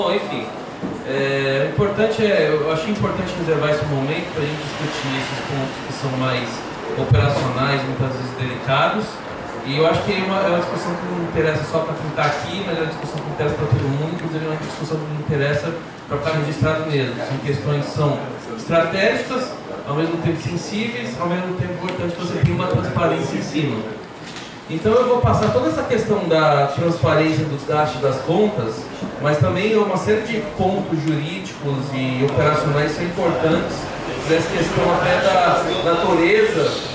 Bom, enfim. É, o importante é, eu achei importante reservar esse momento para a gente discutir esses pontos que são mais operacionais, muitas vezes delicados. E eu acho que é uma, é uma discussão que não interessa só para quem está aqui, mas é uma discussão que interessa para todo mundo, inclusive é uma discussão que não interessa para estar registrado mesmo. São questões que são estratégicas, ao mesmo tempo sensíveis, ao mesmo tempo importante que você tenha uma transparência em cima. Então eu vou passar toda essa questão da transparência dos gastos das contas, mas também uma série de pontos jurídicos e operacionais são importantes nessa questão até da natureza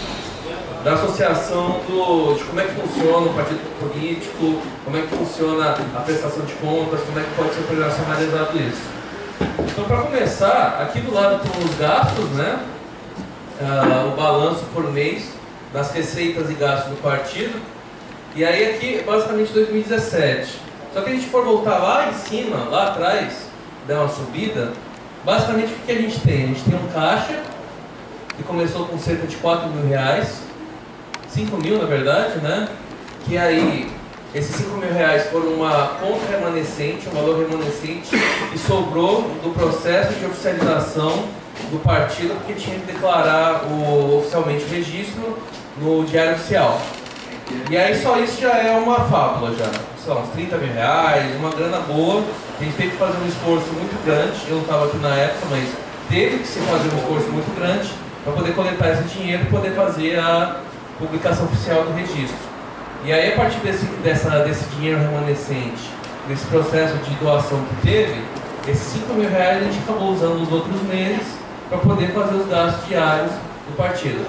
da associação do, de como é que funciona o partido político, como é que funciona a prestação de contas, como é que pode ser operacionalizado isso. Então, para começar, aqui do lado estão os gastos, né? Uh, o balanço por mês das receitas e gastos do partido. E aí aqui, basicamente 2017. Só que a gente for voltar lá em cima, lá atrás, dar uma subida, basicamente o que a gente tem? A gente tem um caixa que começou com cerca de 4 mil reais, 5 mil na verdade, né? Que aí esses 5 mil reais foram uma conta remanescente, um valor remanescente que sobrou do processo de oficialização do partido, porque tinha que declarar o, oficialmente o registro no Diário Oficial. E aí só isso já é uma fábula já. São uns 30 mil reais, uma grana boa. A gente teve que fazer um esforço muito grande. Eu não estava aqui na época, mas teve que se fazer um esforço muito grande para poder coletar esse dinheiro e poder fazer a publicação oficial do registro. E aí, a partir desse, dessa, desse dinheiro remanescente, desse processo de doação que teve, esses 5 mil reais a gente acabou usando nos outros meses para poder fazer os gastos diários do partido.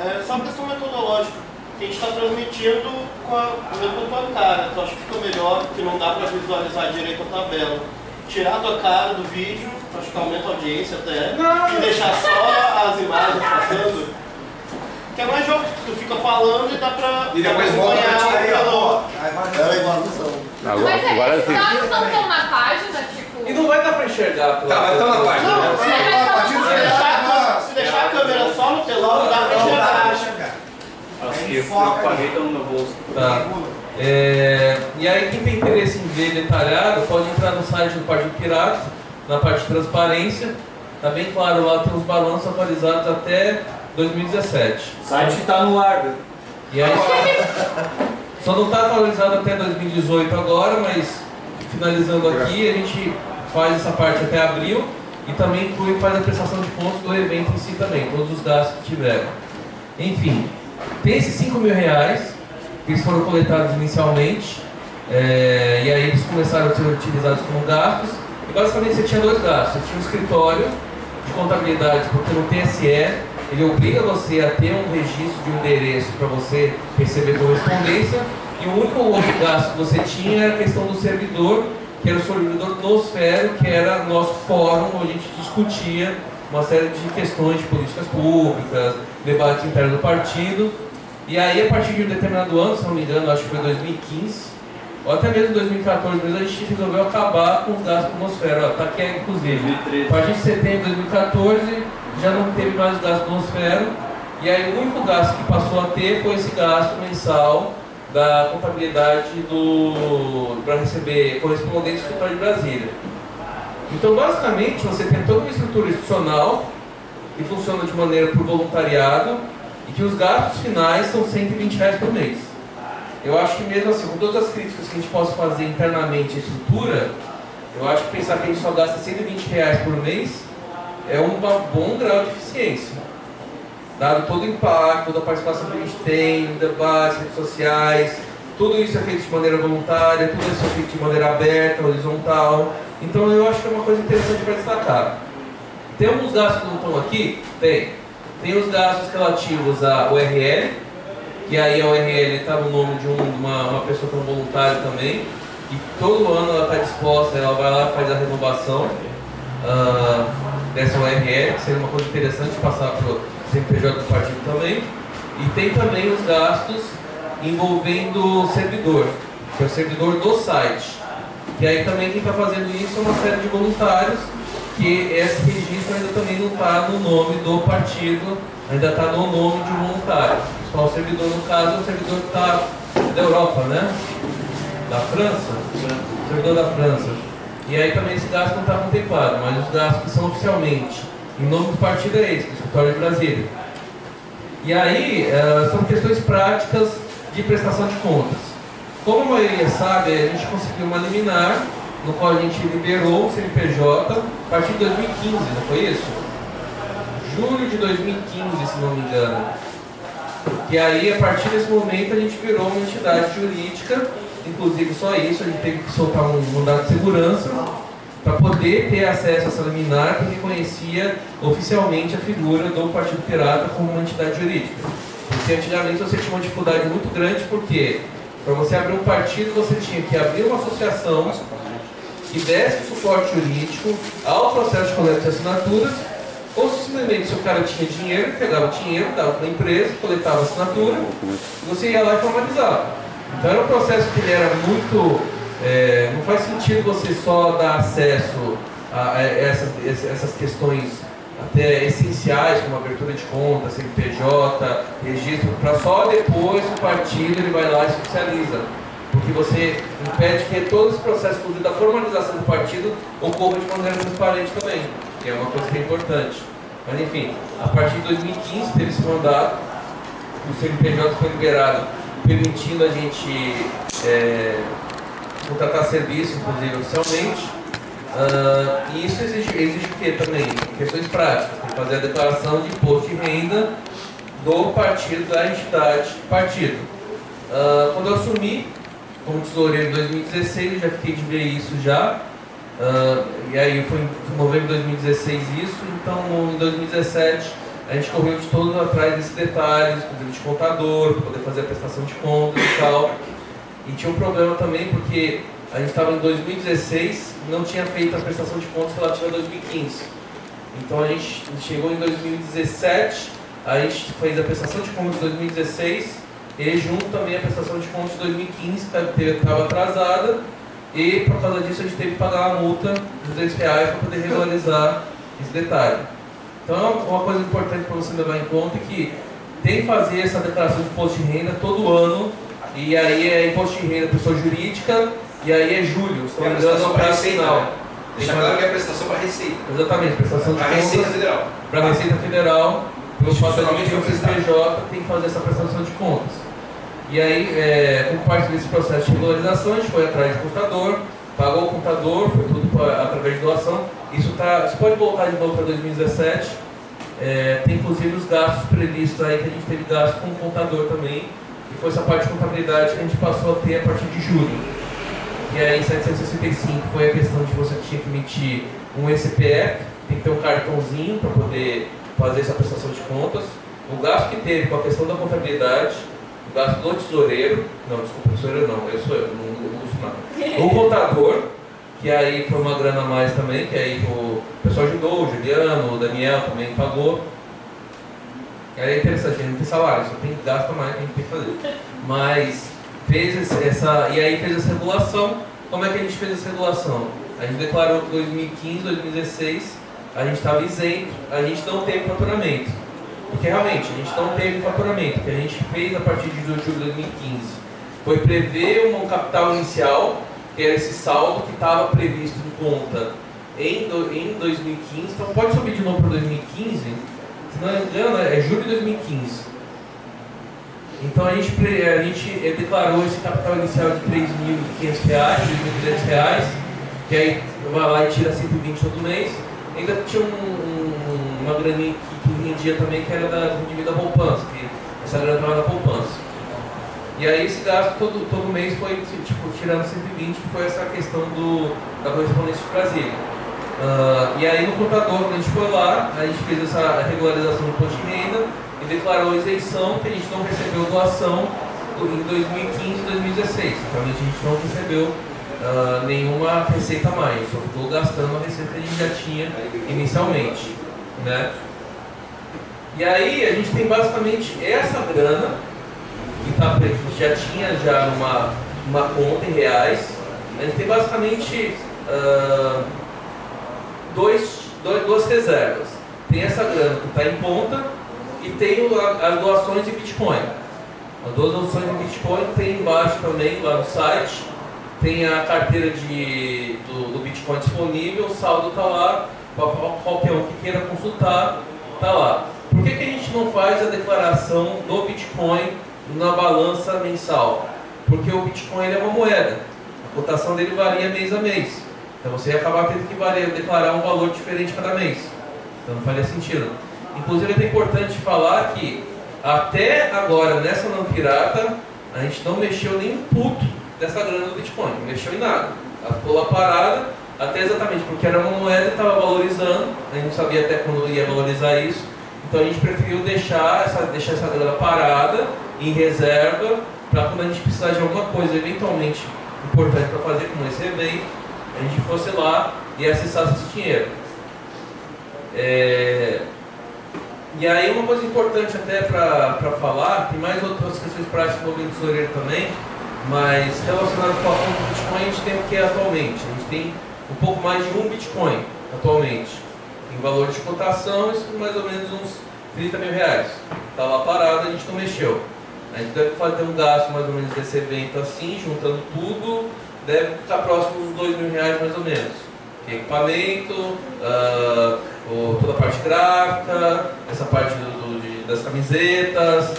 É, só uma questão metodológica, a gente está transmitindo com a mesma tua cara, então acho que fica melhor, que não dá para visualizar direito a tabela. Tirar a tua cara do vídeo, acho que aumenta a audiência até, não. e deixar só as imagens passando que é mais jogo, tu fica falando e dá pra. E depois volta pra tirar aí, ó. É a evolução. Mas é, agora sim. Os não estão na página, tipo. E não vai dar pra enxergar. Tá, mas estão na página. Não, né? se, deixar, se deixar a câmera só no telão, dá pra enxergar. Acho que eu paguei estão no meu bolso. Tá. É, e aí quem tem interesse em ver detalhado pode entrar no site do Partido Pirata, na parte de transparência. Tá bem claro lá, tem os balanços atualizados até 2017. O site está no ar, viu? E aí, só não está atualizado até 2018 agora, mas finalizando aqui, a gente faz essa parte até abril e também faz a prestação de pontos do evento em si também, todos os gastos que tiveram. Enfim, tem esses 5 mil reais, eles foram coletados inicialmente, é, e aí eles começaram a ser utilizados como gastos, e basicamente você tinha dois gastos, você tinha um escritório de contabilidade, porque no TSE ele obriga você a ter um registro de um endereço para você receber correspondência. E o único outro gasto que você tinha era a questão do servidor, que era o servidor Nosfero, que era nosso fórum onde a gente discutia uma série de questões de políticas públicas, debate interno do partido. E aí, a partir de um determinado ano, se não me engano, acho que foi 2015, ou até mesmo 2014, mesmo, a gente resolveu acabar com os gastos com atmosfera. Está aqui, inclusive. A partir de setembro de 2014, já não teve mais gasto do atmosfera. E aí, o único gasto que passou a ter foi esse gasto mensal da contabilidade do para receber correspondente do escritório de Brasília. Então, basicamente, você tem toda uma estrutura institucional que funciona de maneira por voluntariado e que os gastos finais são 120 reais por mês. Eu acho que mesmo assim, com todas as críticas que a gente possa fazer internamente à estrutura, eu acho que pensar que a gente só gasta 120 reais por mês é um bom grau de eficiência. Dado todo o impacto, toda a participação que a gente tem, no debate, redes sociais, tudo isso é feito de maneira voluntária, tudo isso é feito de maneira aberta, horizontal. Então eu acho que é uma coisa interessante para destacar. Tem alguns gastos que não estão aqui? Tem. Tem os gastos relativos à URL, que aí a URL está no nome de um, uma, uma pessoa que é um voluntário também, e todo ano ela está disposta, ela vai lá faz a renovação uh, dessa URL, que seria uma coisa interessante passar para o CNPJ do partido também. E tem também os gastos envolvendo o servidor, que é o servidor do site. Que aí também quem está fazendo isso é uma série de voluntários que é, se registra ainda também não está no nome do partido, ainda está no nome de um voluntário. Só o servidor, no caso, é o servidor que está da Europa, né? Da França? O servidor da França. E aí também esse gasto não está contemplado, mas os gastos que são oficialmente em nome do partido é esse, do escritório de Brasília. E aí uh, são questões práticas de prestação de contas. Como a maioria sabe, a gente conseguiu uma liminar no qual a gente liberou o CNPJ a partir de 2015, não foi isso? Julho de 2015, se não me engano. E aí, a partir desse momento, a gente virou uma entidade jurídica, inclusive só isso, a gente teve que soltar um mandado de segurança para poder ter acesso a essa liminar que reconhecia oficialmente a figura do Partido Pirata como uma entidade jurídica. Porque antigamente você tinha uma dificuldade muito grande, porque para você abrir um partido você tinha que abrir uma associação que desse suporte jurídico ao processo de coleta de assinaturas, ou simplesmente se o cara tinha dinheiro, pegava dinheiro, dava para a empresa, coletava assinatura, e você ia lá e formalizava. Então era um processo que era muito. É, não faz sentido você só dar acesso a, a essas, essas questões até essenciais, como abertura de conta, CNPJ, registro, para só depois o partido ele vai lá e se oficializa porque você impede que todo esse processo, inclusive da formalização do partido, ocorra de maneira transparente também, que é uma coisa que é importante. Mas enfim, a partir de 2015 teve esse mandato, o CNPJ foi liberado, permitindo a gente é, contratar serviço, inclusive oficialmente. Uh, e isso exige, exige o quê também? Questões práticas, tem que fazer a declaração de imposto de renda do partido, da entidade partido. Uh, quando eu assumi, como tesoureiro em 2016, eu já fiquei de ver isso já. Uh, e aí foi em novembro de 2016 isso, então em 2017 a gente correu de todos atrás desses detalhes, inclusive de contador, poder fazer a prestação de contas e tal. E tinha um problema também porque a gente estava em 2016 não tinha feito a prestação de contas relativa a 2015. Então a gente chegou em 2017, a gente fez a prestação de contas de 2016 e junto também a prestação de contas de 2015, que estava atrasada, e por causa disso a gente teve que pagar uma multa de 200 reais para poder regularizar esse detalhe. Então é uma coisa importante para você levar em conta é que tem que fazer essa declaração de imposto de renda todo ano, e aí é imposto de renda pessoa jurídica, e aí é julho, se não me engano, para final. Deixa claro que é prestação para Receita. Exatamente, prestação de Para Receita Federal. Para Receita Federal, pelo fato de o CNPJ tem que fazer essa prestação de contas. E aí, é, como parte desse processo de regularização, a gente foi atrás de contador, pagou o contador, foi tudo pra, através de doação. Isso, tá, isso pode voltar de novo para 2017. É, tem inclusive os gastos previstos aí que a gente teve gasto com o contador também. E foi essa parte de contabilidade que a gente passou a ter a partir de julho. E aí, em 765 foi a questão de você tinha que emitir um ECPF, tem que ter um cartãozinho para poder fazer essa prestação de contas. O gasto que teve com a questão da contabilidade, o gasto do tesoureiro, não, desculpa, tesoureiro não, eu sou eu, não, uso nada. O contador, que aí foi uma grana a mais também, que aí o pessoal ajudou, o Juliano, o Daniel também pagou. Aí é interessante, a gente não tem salário, só tem gasto a mais que a gente tem que fazer. Mas fez essa, e aí fez essa regulação. Como é que a gente fez essa regulação? A gente declarou que 2015, 2016 a gente estava isento, a gente não teve faturamento. Porque realmente a gente não teve faturamento. O que a gente fez a partir de outubro de 2015 foi prever um capital inicial, que era esse saldo que estava previsto em conta em, do, em 2015. Então pode subir de novo para 2015, se não me engano, é julho de 2015. Então a gente, a gente declarou esse capital inicial de R$ 3.500, R$ 3.300, que aí vai lá e tira 120 todo mês. Ainda tinha um, um, uma graninha que rendia também, que era da rendimento da poupança, que essa grana estava na poupança. E aí esse gasto todo, todo mês foi tipo, tirando 120, que foi essa questão do, da correspondência de Brasília. Uh, e aí no contador, quando a gente foi lá, a gente fez essa regularização do imposto de renda declarou isenção que a gente não recebeu doação em 2015 e 2016. Então a gente não recebeu uh, nenhuma receita mais, só ficou gastando a receita que a gente já tinha inicialmente. Né? E aí a gente tem basicamente essa grana que tá, a gente já tinha já uma, uma conta em reais. A gente tem basicamente uh, dois, dois- duas reservas. Tem essa grana que está em conta e tem as doações de Bitcoin. As doações de Bitcoin tem embaixo também lá no site. Tem a carteira de, do, do Bitcoin disponível, o saldo está lá, qual- qual- qualquer um que queira consultar, está lá. Por que, que a gente não faz a declaração do Bitcoin na balança mensal? Porque o Bitcoin é uma moeda, a cotação dele varia mês a mês. Então você ia acabar tendo que declarar um valor diferente cada mês. Então não faria sentido. Inclusive é importante falar que até agora nessa não pirata a gente não mexeu nem um puto dessa grana do Bitcoin, não mexeu em nada. Ela ficou lá parada, até exatamente porque era uma moeda e estava valorizando, a gente não sabia até quando ia valorizar isso. Então a gente preferiu deixar essa, deixar essa grana parada, em reserva, para quando a gente precisar de alguma coisa eventualmente importante para fazer, como esse evento, a gente fosse lá e acessasse esse dinheiro. É, E aí uma coisa importante até para falar, tem mais outras questões práticas envolvendo o tesoureiro também, mas relacionado com a conta do Bitcoin a gente tem o que é atualmente? A gente tem um pouco mais de um Bitcoin atualmente. Em valor de cotação, isso mais ou menos uns 30 mil reais. Está lá parado, a gente não mexeu. A gente deve fazer um gasto mais ou menos desse evento assim, juntando tudo, deve ficar próximo dos 2 mil reais mais ou menos. Equipamento, o- toda a parte gráfica, essa parte do- do- de- das camisetas,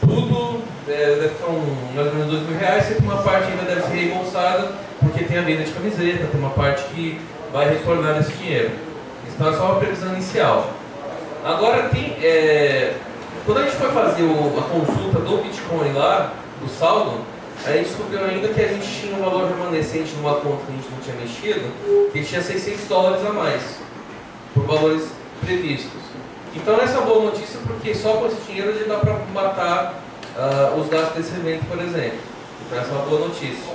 tudo é, deve ficar um, mais ou menos 2 mil reais, sempre uma parte ainda deve ser reembolsada, porque tem a venda de camiseta, tem uma parte que vai retornar esse dinheiro. Então é só uma previsão inicial. Agora tem. é, quando a gente foi fazer o- a consulta do Bitcoin lá, do saldo, a gente descobriu ainda que a gente tinha um valor remanescente numa conta que a gente não tinha mexido, que tinha 600 dólares a mais, por valores previstos. Então essa é uma boa notícia porque só com esse dinheiro já dá para matar ah, os gastos desse evento, por exemplo. Então essa é uma boa notícia.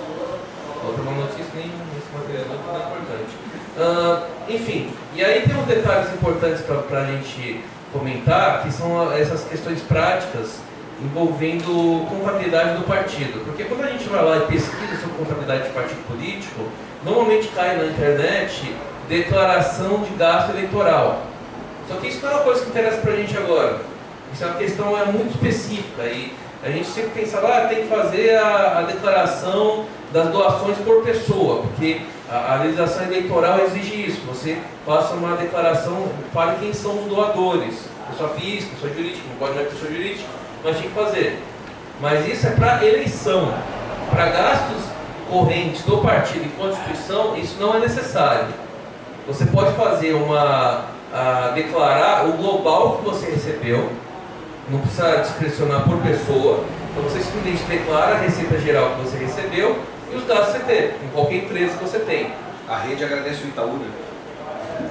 Outra boa notícia, nem esse material não é importante. Ah, enfim, e aí tem uns detalhes importantes para a gente comentar, que são essas questões práticas envolvendo contabilidade do partido. Porque quando a gente vai lá e pesquisa sobre contabilidade de partido político, normalmente cai na internet declaração de gasto eleitoral. Só que isso não é uma coisa que interessa para a gente agora. Isso é uma questão é muito específica e a gente sempre pensa lá, tem que fazer a, a declaração das doações por pessoa, porque a, a legislação eleitoral exige isso, você faça uma declaração, fale quem são os doadores, pessoa física, pessoa jurídica, não pode é pessoa jurídica, mas tem que fazer. Mas isso é para eleição. Para gastos correntes do partido e constituição, isso não é necessário. Você pode fazer uma. a declarar o global que você recebeu, não precisa discricionar por pessoa. Então você simplesmente declara a receita geral que você recebeu e os gastos que você teve, em qualquer empresa que você tem. A rede agradece o Itaú, né?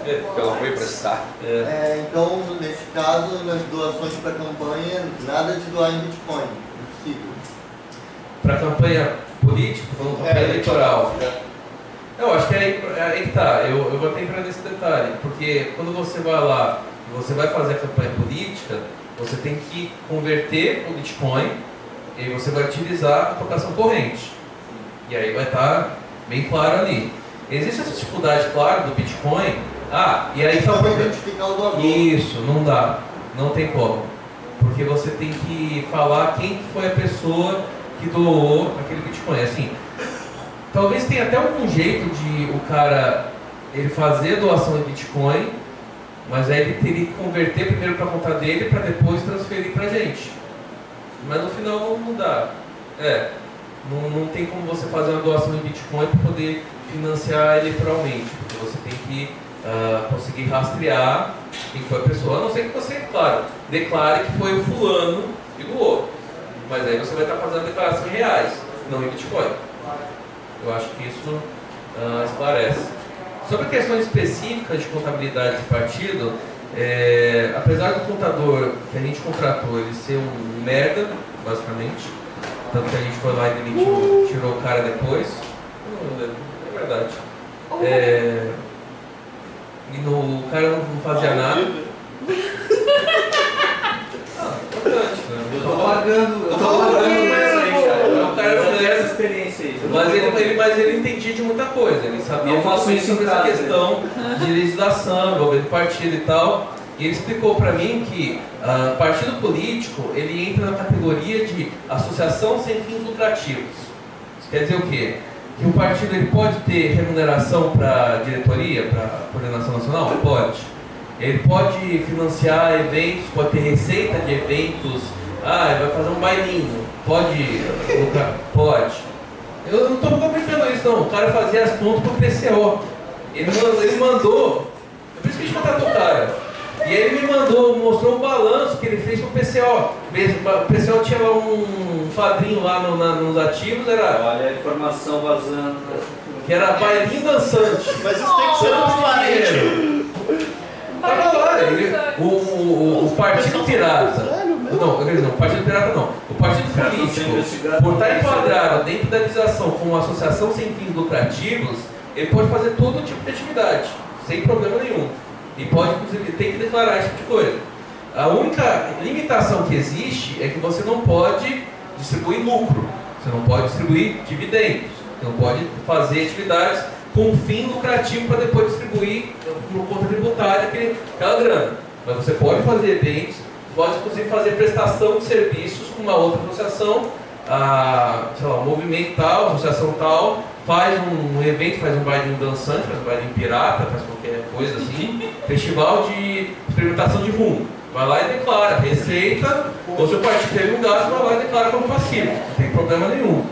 É, Pelo apoio é, É, então, nesse caso, nas doações para campanha, nada de doar em Bitcoin. Impossível. para campanha política, falando campanha É. eleitoral. Eu acho que é aí, é aí que tá, eu, eu vou até entrar nesse detalhe, porque quando você vai lá e você vai fazer a campanha política, você tem que converter o Bitcoin e você vai utilizar a cotação corrente. E aí vai estar bem claro ali. Existe essa dificuldade, claro, do Bitcoin. Ah, e aí problema. identificar o doador. Isso, não dá. Não tem como. Porque você tem que falar quem foi a pessoa que doou aquele Bitcoin. Assim, talvez tenha até algum jeito de o cara ele fazer a doação em Bitcoin, mas aí ele teria que converter primeiro para a conta dele para depois transferir para a gente. Mas no final não, dá. É, não, não tem como você fazer uma doação em Bitcoin para poder financiar eleitoralmente, porque você tem que ah, conseguir rastrear quem foi a pessoa, a não ser que você, claro, declare que foi o fulano que doou. Mas aí você vai estar fazendo declaração em reais, não em Bitcoin. Eu acho que isso ah, esclarece. Sobre questões específicas de contabilidade de partido, é, apesar do contador que a gente contratou ele ser um merda, basicamente, tanto que a gente foi lá e demitiu, tirou o cara depois, é verdade. É, e no, o cara não, fazia nada. Ah, importante, né? Eu tô pagando, eu tô Não, pagando essa aí, cara. não, cara, Eu é- essa experiência aí. Mas ele, ele- mas ele entendia de muita coisa, ele sabia Não faço isso sobre essa questão de legislação, envolvendo partido e tal. E ele explicou para mim que ah, partido político ele entra na categoria de associação sem fins lucrativos. Isso quer dizer o quê? Que o partido ele pode ter remuneração para diretoria, para coordenação nacional? Pode. Ele pode financiar eventos, pode ter receita de eventos. Ah, ele vai fazer um bailinho. Pode lucrar? Pode. Eu não estou complicando isso não. O cara fazia as contas pro PCO. Ele mandou, ele mandou. Por isso que a gente contratou o cara. E aí ele me mandou, mostrou o balanço que ele fez pro PCO. O PCO tinha lá um padrinho lá no- na- nos ativos, era, Olha a informação vazando. que era bailinho dançante. Mas isso tem que ser transparente. Tava lá, ele- o, o, o- o Partido Pirata. Não, quer dizer, não, o Partido Pirata não. O Partido sendo Político, por estar enquadrado dentro da legislação como uma associação sem fins lucrativos, ele pode fazer todo tipo de atividade, sem problema nenhum. E pode, inclusive, tem que declarar esse tipo de coisa. A única limitação que existe é que você não pode distribuir lucro, você não pode distribuir dividendos, você não pode fazer atividades com fim lucrativo para depois distribuir por conta tributária aquela grana. Mas você pode fazer eventos, pode inclusive fazer prestação de serviços com uma outra associação, a, sei lá, um movimento tal, associação tal, faz um, evento, faz um bailinho dançante, faz um bailinho pirata, faz qualquer coisa assim, festival de experimentação de rum. Vai lá e declara receita, ou se o partido teve um gasto, vai lá e declara como passivo, não tem problema nenhum.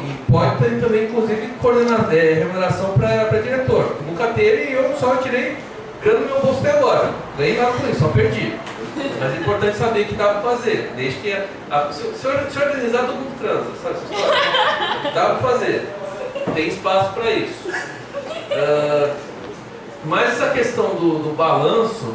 E pode ter também, inclusive, coordenar, é, remuneração para diretor. Nunca teve e eu só tirei grana do meu bolso até agora. Ganhei nada com isso, só perdi. Mas é importante saber que dá para fazer. Desde que a, a- se, se or- se organizar, todo mundo transa, sabe? Dá para fazer. Tem espaço para isso. Ah, mas essa questão do, do balanço,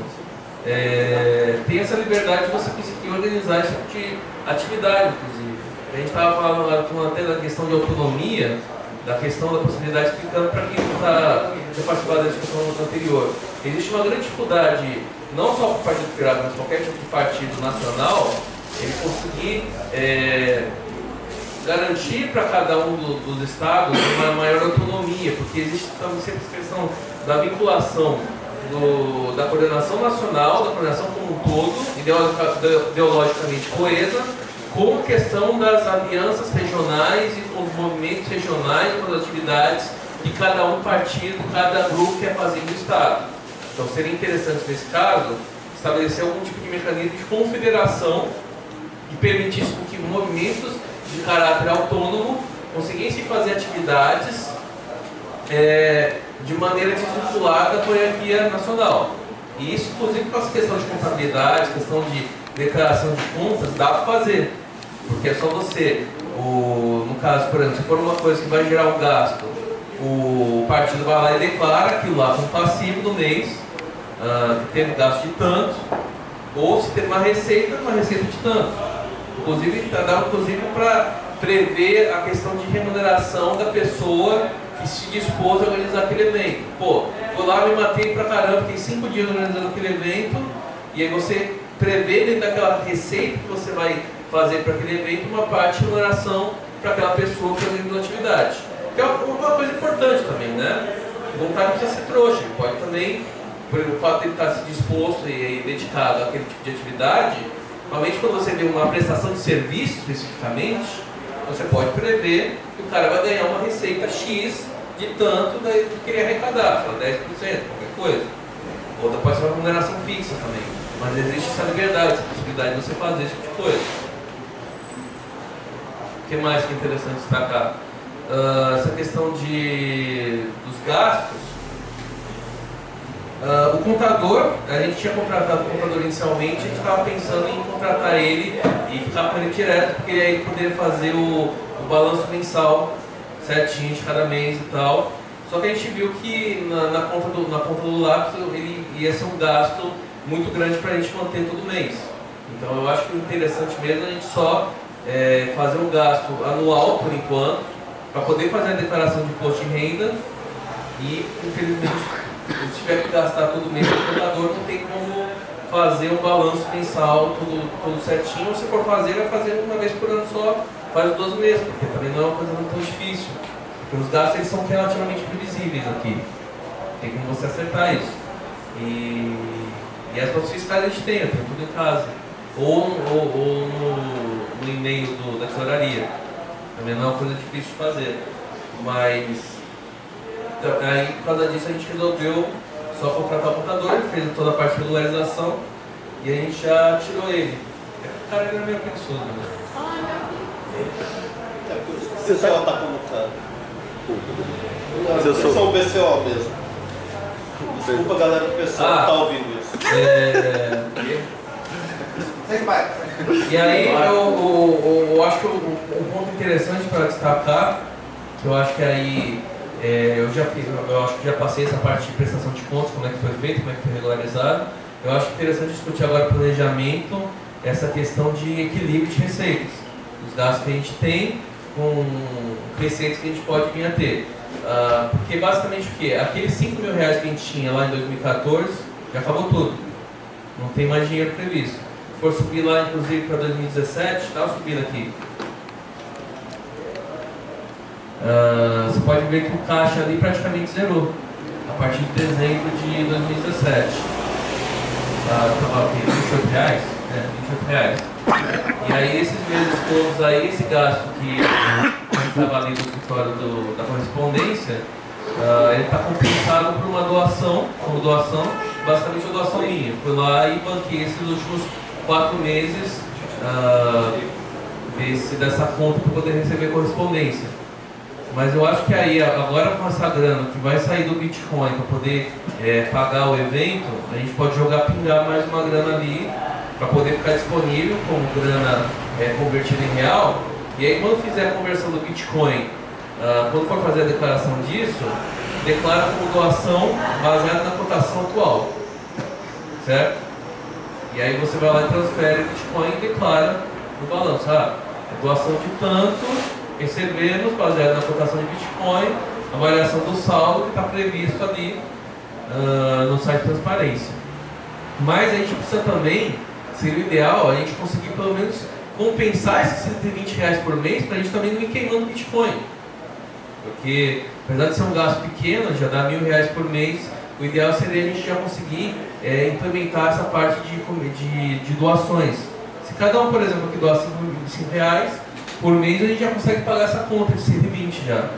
é, tem essa liberdade de você conseguir organizar esse tipo de atividade, inclusive. A gente estava falando, até da questão de autonomia, da questão da possibilidade, explicando para quem não está participado da discussão anterior. Existe uma grande dificuldade, não só para o Partido Pirata, mas qualquer tipo de partido nacional, ele conseguir é, garantir para cada um do- dos estados uma maior autonomia, porque existe também sempre essa questão da vinculação da coordenação nacional, da coordenação como um todo, ideologica- ideologicamente coesa, com a questão das alianças regionais e os movimentos regionais, com as atividades que cada um partido, cada grupo quer fazer no Estado. Então seria interessante, nesse caso, estabelecer algum tipo de mecanismo de confederação que permitisse que movimentos de caráter autônomo conseguissem fazer atividades é, de maneira desvinculada da hierarquia nacional. E isso, inclusive, com essa questão de contabilidade, questão de declaração de contas, dá para fazer. Porque é só você, o, no caso, por exemplo, se for uma coisa que vai gerar um gasto, o partido vai lá e declara aquilo lá como passivo do mês, ah, que teve gasto de tanto, ou se teve uma receita, uma receita de tanto. Inclusive, tá- dá inclusive para prever a questão de remuneração da pessoa se dispôs a organizar aquele evento. Pô, fui lá, me matei pra caramba, fiquei cinco dias organizando aquele evento, e aí você prevê dentro daquela receita que você vai fazer para aquele evento uma parte de remuneração para aquela pessoa que organiza a atividade. Que é uma coisa importante também, né? Não precisa ser trouxa, pode também, por exemplo, o fato de ele estar se disposto e dedicado àquele tipo de atividade, normalmente quando você vê uma prestação de serviço especificamente, você pode prever que o cara vai ganhar uma receita De tanto da- do que ele arrecadar, sei lá, 10%, qualquer coisa. Outra pode ser uma remuneração fixa também. Mas existe essa liberdade, essa possibilidade de você fazer esse tipo de coisa. O que mais que é interessante destacar? Ah, essa questão de, dos gastos. Ah, o contador, a gente tinha contratado o contador inicialmente, a gente estava pensando em contratar ele e ficar com ele direto, porque aí ele poderia fazer o, o balanço mensal certinho de cada mês e tal. Só que a gente viu que na, na do, na ponta do lápis ele ia ser um gasto muito grande para a gente manter todo mês. Então eu acho que o interessante mesmo é a gente só é, fazer um gasto anual por enquanto, para poder fazer a declaração de imposto de renda e infelizmente se tiver que gastar todo mês, o contador não tem como fazer um balanço mensal tudo, tudo certinho. Se for fazer, vai fazer uma vez por ano só faz os 12 meses, porque também não é uma coisa tão difícil. Porque os gastos eles são relativamente previsíveis aqui. Tem como você acertar isso. E, e as notas fiscais a gente tem, tenho tudo em casa. Ou, ou, ou no, no e-mail do, da tesouraria. Também não é uma coisa difícil de fazer. Mas Aí, por causa disso, a gente resolveu só contratar o ele fez toda a parte de regularização e a gente já tirou ele. É que o cara era meio preguiçoso, né? É por isso que o BCO tá colocado. Não, Se eu sou- são o BCO mesmo. Desculpa galera do pessoal Ah. tá ouvindo isso. É, E aí eu, eu- eu- acho que o, o ponto interessante para destacar, que eu acho que aí é, eu já fiz, eu acho que já passei essa parte de prestação de contas, como é que foi feito, como é que foi regularizado. Eu acho interessante discutir agora o planejamento, essa questão de equilíbrio de receitas. Os gastos que a gente tem com receitas que a gente pode vir a ter. Ah, porque basicamente o que? Aqueles 5 mil reais que a gente tinha lá em 2014, já acabou tudo. Não tem mais dinheiro previsto. Se for subir lá, inclusive, para 2017, está subindo aqui. Ah, você pode ver que o caixa ali praticamente zerou. A partir de dezembro de 2017. Ah, tava aqui, 28 reais? É, 28 reais. E aí esses meses todos aí, esse gasto que estava ali no escritório do- da correspondência, ah, ele está compensado por uma doação, como doação, basicamente uma doação minha. Fui lá e banquei esses últimos quatro meses ah, desse, dessa conta para poder receber correspondência. Mas eu acho que aí, agora com essa grana que vai sair do Bitcoin para poder é, pagar o evento, a gente pode jogar pingar mais uma grana ali para poder ficar disponível como grana é, convertida em real. E aí quando fizer a conversão do Bitcoin, ah, quando for fazer a declaração disso, declara como doação baseada na cotação atual. Certo? E aí você vai lá e transfere o Bitcoin e declara no balanço. Ah, doação de tanto, recebemos baseado na cotação de Bitcoin, a variação do saldo que está previsto ali ah, no site de transparência. Mas a gente precisa também, seria o ideal, a gente conseguir pelo menos compensar esses 120 reais por mês para a gente também não ir queimando Bitcoin. Porque, apesar de ser um gasto pequeno, já dá mil reais por mês, o ideal seria a gente já conseguir é, implementar essa parte de, de, de doações. Se cada um, por exemplo, aqui doar 5 reais por mês, a gente já consegue pagar essa conta de 120 já.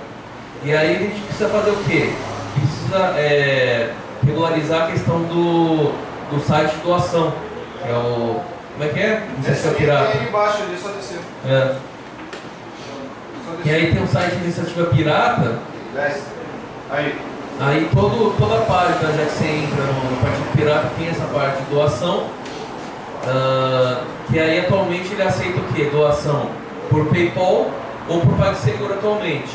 E aí a gente precisa fazer o quê? Precisa é, regularizar a questão do, do site de doação, que é o. Como é que é? Não sei se é o pirata. Tem embaixo ali, só descer. É. E aí tem um site de iniciativa pirata, Desce. Aí. Aí todo, toda a página, já que você entra no Partido Pirata, tem essa parte de doação. ah, que aí atualmente ele aceita o quê? Doação por PayPal ou por PagSeguro atualmente.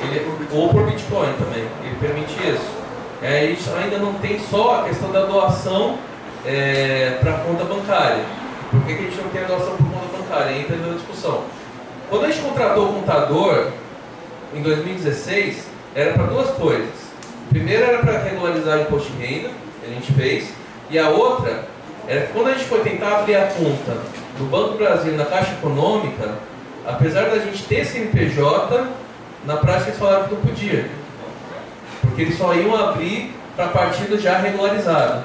Ele- ou por Bitcoin também, ele permite isso. Aí a gente ainda não tem só a questão da doação para conta bancária. Por que, que a gente não tem a doação por conta bancária? Entra na discussão. Quando a gente contratou o contador, em 2016, era para duas coisas. Primeiro era para regularizar o imposto de renda, que a gente fez, e a outra era que quando a gente foi tentar abrir a conta do Banco Brasil na Caixa Econômica, apesar da gente ter CNPJ, na prática eles falaram que não podia. Porque eles só iam abrir para partido já regularizado.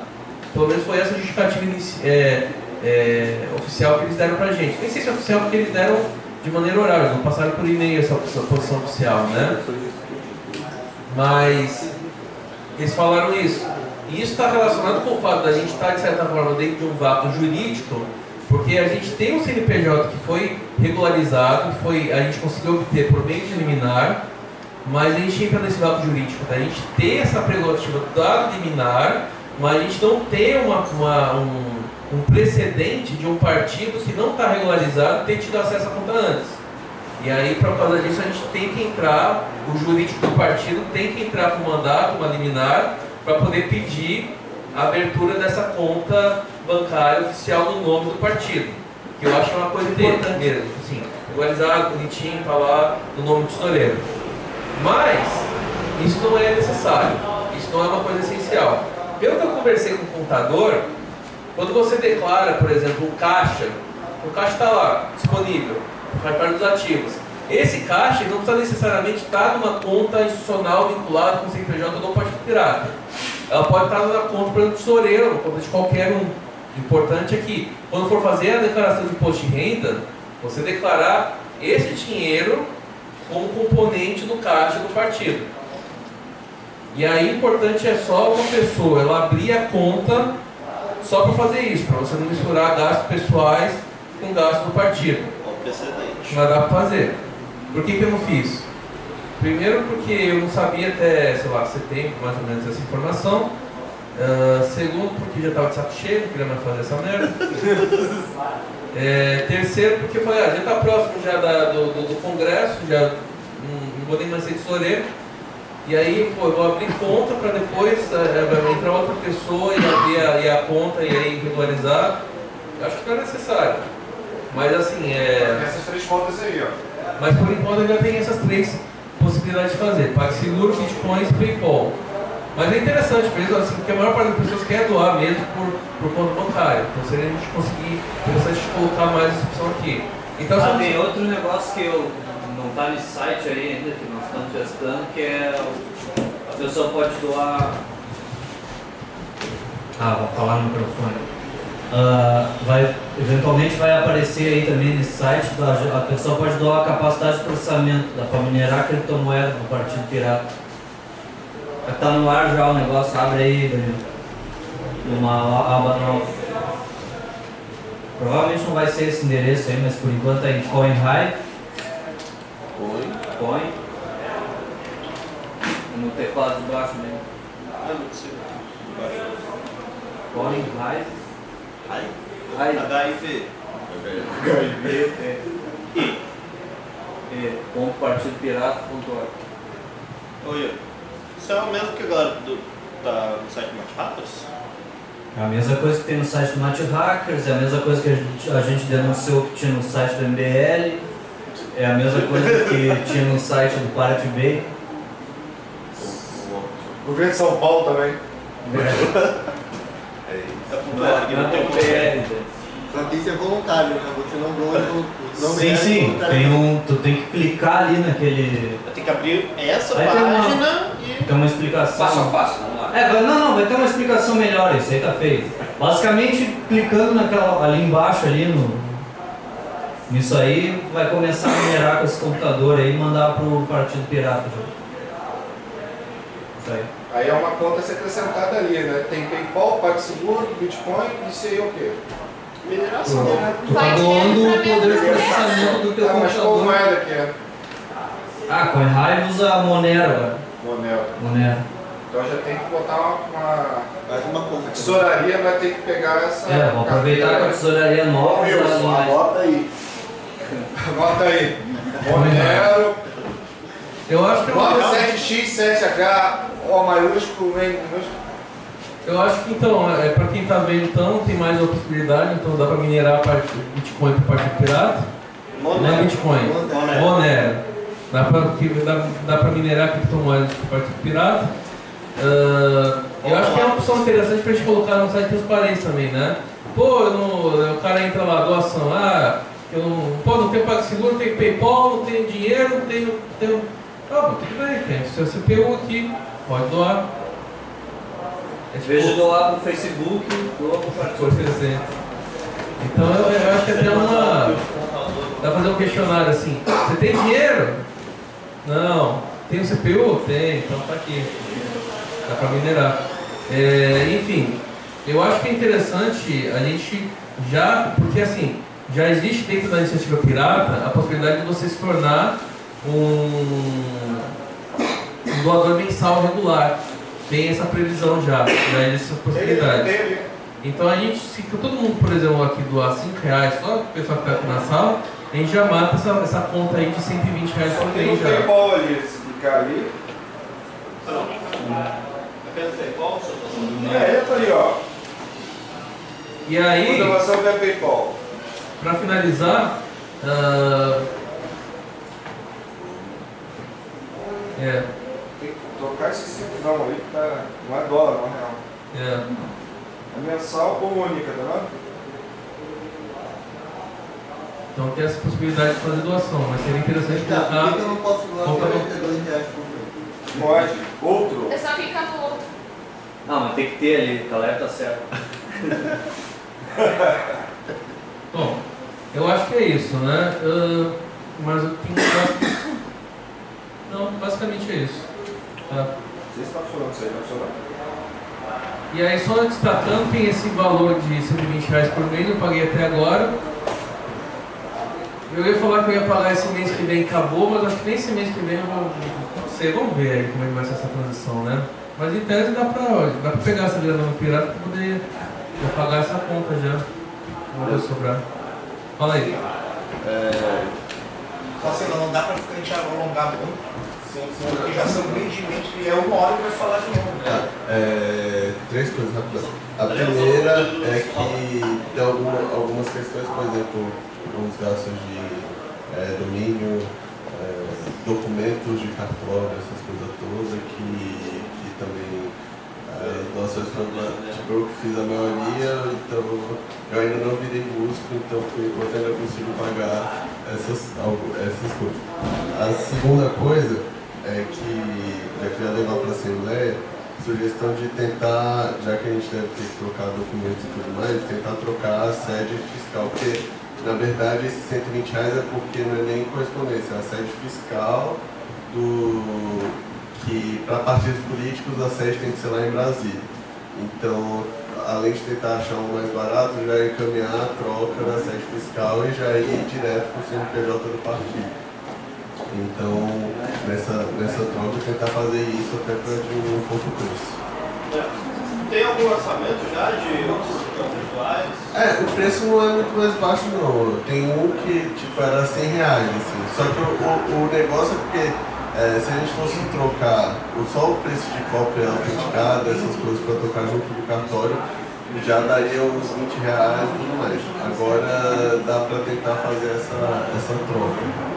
Pelo menos foi essa a justificativa é, é, oficial que eles deram para a gente. Nem sei se é oficial porque eles deram de maneira oral, eles não passaram por e-mail essa, posição oficial, né? Mas eles falaram isso. E isso está relacionado com o fato da gente estar, de certa forma, dentro de um vácuo jurídico, porque a gente tem um CNPJ que foi regularizado, foi, a gente conseguiu obter por meio de liminar, mas a gente entra nesse vácuo jurídico, da gente ter essa prerrogativa da liminar, mas a gente não ter uma, uma- um, um precedente de um partido que não está regularizado ter tido acesso à conta antes. E aí, por causa disso, a gente tem que entrar, o jurídico do partido tem que entrar com mandato, uma liminar, para poder pedir a abertura dessa conta bancária oficial no nome do partido. Que eu acho que é uma coisa importante mesmo, assim, regularizado, bonitinho, tá lá no nome do tesoureiro. Mas, isso não é necessário, isso não é uma coisa essencial. Pelo que eu conversei com o contador, quando você declara, por exemplo, o caixa, o caixa está lá, disponível. faz parte dos ativos. Esse caixa não precisa necessariamente estar numa conta institucional vinculada com o CNPJ do Partido Pirata. Ela pode estar na conta, por exemplo, tesoureiro, na conta de qualquer um. O importante é que, quando for fazer a declaração de imposto de renda, você declarar esse dinheiro como componente do caixa do partido. E aí o importante é só uma pessoa, ela abrir a conta só para fazer isso, para você não misturar gastos pessoais com gastos do partido. O precedente. Mas dá para fazer. Por que, que eu não fiz? Primeiro porque eu não sabia até, sei lá, setembro mais ou menos essa informação. Ah, segundo porque já estava de saco cheio, não queria mais fazer essa merda. É, terceiro porque eu falei, ah, já está próximo já da- do, do- do congresso, já não, não vou nem mais ser tesoureiro. E aí, pô, eu vou abrir conta para depois eh, entrar outra pessoa e abrir a, e a conta e aí regularizar. Eu acho que não é necessário. Mas assim, é. Essas três contas aí, ó. Mas por enquanto ainda tem essas três possibilidades de fazer: PagSeguro, Bitcoins e PayPal. Mas é interessante mesmo, assim, porque a maior parte das pessoas quer doar mesmo por, por conta bancária. Então seria a gente conseguir, interessante colocar mais essa opção aqui. Então, Ah, tem outro negócio que eu não tá nesse site aí ainda, que nós que é a pessoa pode doar. Ah, vou falar no microfone. Ah, vai, eventualmente vai aparecer aí também nesse site, a, a pessoa pode doar a capacidade de processamento, dá para minerar criptomoeda do Partido Pirata. Tá no ar já o negócio, abre aí, Danilo. Uma aba nova. Provavelmente não vai ser esse endereço aí, mas por enquanto é em CoinHive. Oi. Coin. No teclado de baixo mesmo. Ah, não sei. CoinHive. Ai. Ai. HIV. E ponto partidopirata.org. Oi. Isso é o mesmo que a galera do, tá no site Mate Ratos? É a mesma coisa que tem no site do Mate Hackers, é a mesma coisa que a gente, a gente denunciou que tinha no site do MBL, é a mesma coisa que tinha no site do Pirate Bay. Governo de São Paulo também. É pro Não é, blog, não não tem tem como PR. Só que isso é voluntário, né? Você não doa, não, não Sim, é sim, tem um, tu tem que clicar ali naquele. Eu tenho que abrir essa Aí tem uma- página e. Tem uma explicação. Passo a passo, vamos lá. É, vai- não, não, vai ter uma explicação melhor, isso aí tá feio. Basicamente, clicando naquela ali embaixo ali no. Nisso aí, vai começar a minerar com esse computador aí e mandar pro Partido Pirata. Isso aí. Aí é uma conta a ser acrescentada ali, né? Tem PayPal, PagSeguro, Bitcoin e sei o quê. Mineração. Tu tá Vai doando o poder de processamento do teu Ah, mas qual computador. moeda que é? Ah, CoinHive usa a Monero agora. Monero. Monero. Então já tem que botar uma, uma... A tesouraria vai ter que pegar essa... É, vou aproveitar com a tesouraria nova. Anota aí. Bota aí. Monero. eu acho que é Bota 7x, 7h, O maiúsculo, M minúsculo. Eu acho que então, é para quem tá vendo então, tem mais uma possibilidade, então dá para minerar a parte do Bitcoin para Partido Pirata. Não é Monero. Bitcoin, Monero. Monero. Dá para dá, dá pra minerar criptomoedas para Partido Pirata. Ah, eu acho que é uma opção interessante para a gente colocar no site de transparência também, né? Pô, eu não, o cara entra lá, doação, ah, eu não, pô, não tenho PagSeguro, não tenho PayPal, não tenho dinheiro, não tenho. tenho... Ah, tudo bem, tem seu CPU aqui, pode doar. É tipo- vez de doar pro Facebook, doa pro por partido. presente. Então eu, eu acho que até uma. Dá pra fazer um questionário assim, você tem dinheiro? Não. Tem o CPU? Tem, então tá aqui. Dá pra minerar. É, enfim, eu acho que é interessante a gente já, porque assim, já existe dentro da iniciativa pirata a possibilidade de você se tornar um, um doador mensal regular. Tem essa previsão já, já existe essa possibilidade. Tem ali. Então a gente, se todo mundo, por exemplo, aqui doar 5 reais, só o pessoal que está aqui na sala, a gente já mata essa, essa conta aí de 120 reais por Tem mês já. PayPal ali, se clicar ali. Apenas PayPal, só tô É, tá ali, ó. E aí, Programação via PayPal. para finalizar, ah, é, Tem trocar esse cinturão ali que tá. Não é dólar, não é real. é, É mensal ou única, tá vendo? Então tem essa possibilidade de fazer doação, mas seria interessante Tá, por que colocar. eu não posso doar Colocar no- 42 reais por mês? Pode. Outro. É só clicar no outro. Não, mas tem que ter ali, o Caleb tá certo. Bom, eu acho que é isso, né? Ah, mas eu tenho. Não, basicamente é isso. Tá? Você está funcionando isso aí, funcionando? E aí, só destacando, tem esse valor de 120 reais por mês, eu paguei até agora. Eu ia falar que eu ia pagar esse mês que vem, acabou, mas acho que nem esse mês que vem eu vou. Não sei, vamos ver aí como é que vai ser essa transição, né? Mas em tese dá pra, olha, dá pra pegar essa grana no pirata pra poder já pagar essa conta já. Não vai sobrar. Fala aí. Só assim, não dá pra a gente alongar muito. Porque já são meio de mente e é uma hora que vai falar de novo. Tá. É, três coisas rápidas. A primeira é que tem alguma, algumas questões, por exemplo, alguns gastos de é, domínio, é, documentos de cartório, essas coisas todas, que, que também as doações foram lá, tipo, eu que fiz a maioria, então eu ainda não virei músico, então por enquanto ainda consigo pagar essas, essas coisas. A segunda coisa é que eu queria levar para a Assembleia sugestão de tentar, já que a gente deve ter que trocar documentos e tudo mais, tentar trocar a sede fiscal, porque na verdade esses 120 reais é porque não é nem correspondência, é a sede fiscal do que para partidos políticos a sede tem que ser lá em Brasília. Então, além de tentar achar um mais barato, já encaminhar a troca da sede fiscal e já ir direto para o CNPJ do partido. Então, nessa, nessa troca, tentar fazer isso até para diminuir um pouco o preço. Tem algum orçamento já de outros virtuais? É, o preço não é muito mais baixo não. Tem um que tipo era 100 reais, assim. Só que o, o, negócio é porque é, se a gente fosse trocar só o preço de cópia autenticada, essas coisas para trocar junto do cartório, já daria uns 20 reais e tudo mais. Agora dá para tentar fazer essa, essa troca.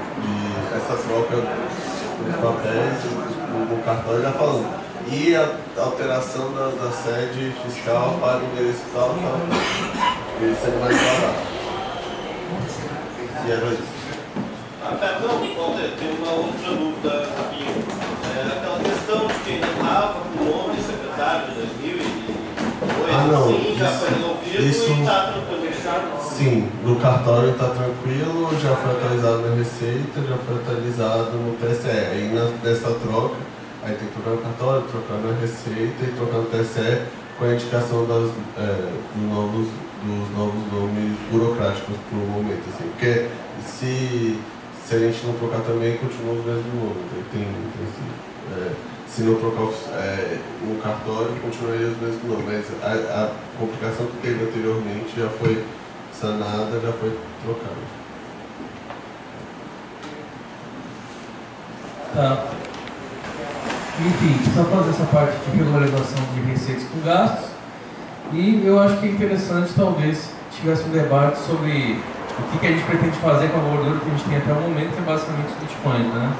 Essa troca dos papéis no cartório já falando. E a alteração da, da sede fiscal para o endereço tal, tal. Isso é mais barato. E era isso. Ah, pera, não, Walter, tem uma outra dúvida rapidinho. É aquela questão de que ainda estava com o nome de secretário de 2008, Ah, não, isso- isso- está tranquilo. Sim, no cartório está tranquilo, já foi atualizado na Receita, já foi atualizado no TSE. Aí nessa troca, aí tem que trocar no cartório, trocar na Receita e trocar no TSE com a indicação das, é, dos, novos, dos novos nomes burocráticos para o momento. Assim, porque se, se a gente não trocar também, continua os mesmos nomes. Tem, tem, esse, é, se não trocar ofici- é, no cartório, continuaria os mesmos nomes. Mas a, a complicação que teve anteriormente já foi sanada, já foi trocada. Tá. Enfim, só fazer essa parte de regularização de receitas com gastos. E eu acho que é interessante, talvez, tivesse um debate sobre o que, que a gente pretende fazer com a gordura que a gente tem até o momento, que é basicamente os bitcoins, né?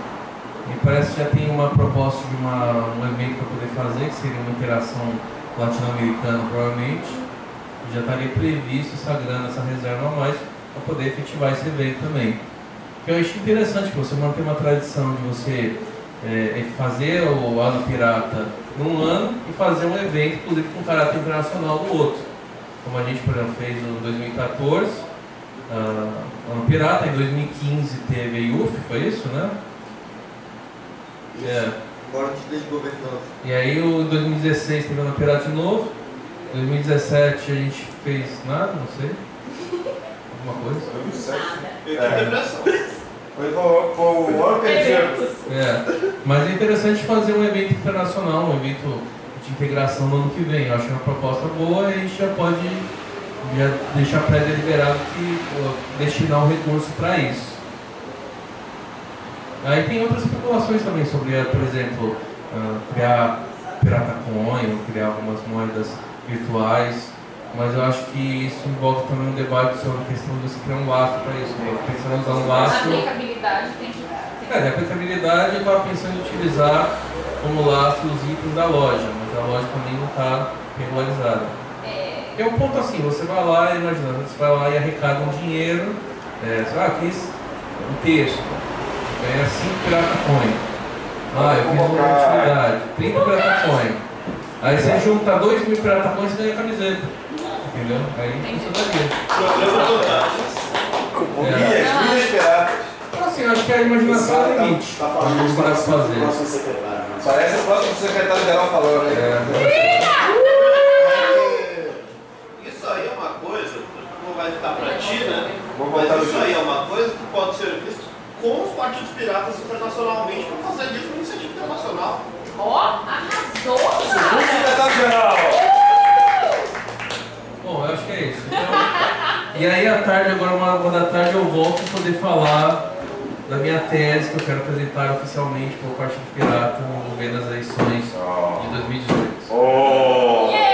Me parece que já tem uma proposta de uma, um evento para poder fazer, que seria uma interação latino-americana, provavelmente. Já estaria previsto essa grana, essa reserva a mais, para poder efetivar esse evento também. Que eu acho interessante que você manter uma tradição de você é, fazer o ano pirata num ano e fazer um evento, inclusive com caráter internacional no outro. Como a gente, por exemplo, fez em 2014, ah, ano pirata, em 2015 teve a IUF, foi isso, né? É. Agora a gente deixa o governo novo. E aí o 2016 teve ano pirata de novo, 2017 a gente fez nada, não sei. Alguma coisa? Eu tive depressão. Foi, o ano perdido. É, mas é interessante fazer um evento internacional, um evento de integração no ano que vem. Eu acho que é uma proposta boa e a gente já pode já deixar pré-deliberado que pô, destinar o recurso para isso. Aí tem outras especulações também sobre, eh, por exemplo, ah, criar pirata coin, ou criar algumas moedas virtuais, mas eu acho que isso envolve também um debate sobre a questão de você criar um lastro para isso. Né? Pensando em usar um A lastro. aplicabilidade tem que. tem É, a aplicabilidade eu estava pensando em utilizar como lastro os itens da loja, mas a loja também não está regularizada. é, É um ponto assim, você vai lá, imagina, você vai lá e arrecada um dinheiro É, lá, fiz um texto, ganha 5 pirata coin. Ah, eu fiz uma atividade, 30 pirata coin. Aí você junta 2 mil pirata coins e ganha camiseta. Entendeu? Aí funcionaria. Programa total. É. Milhas piratas. Assim, eu acho que a imaginação é o limite. Tá falando Não do próximo, fazer. próximo secretário. né? Parece o próximo secretário-geral falando, né? É. Isso aí é uma coisa, não vai ficar pra ti, né? Mas isso aí é uma coisa que pode ser visto com os partidos piratas internacionalmente para fazer disso uma iniciativa internacional. Ó, arrasou, Segundo cara. secretário-geral. Bom, eu acho que é isso. Então, e aí à tarde, agora uma hora da tarde, eu volto para poder falar da minha tese que eu quero apresentar oficialmente para o Partido Pirata envolvendo as eleições de 2018. Oh! Yay!